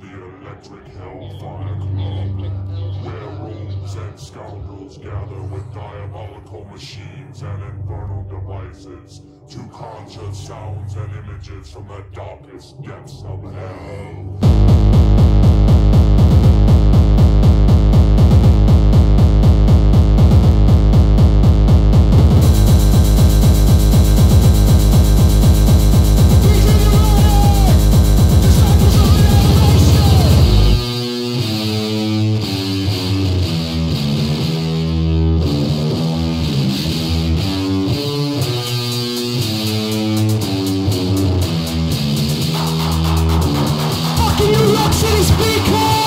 the Electric Hellfire Club, where rogues and scoundrels gather with diabolical machines and infernal devices to conjure sounds and images from the darkest depths of hell. city speaker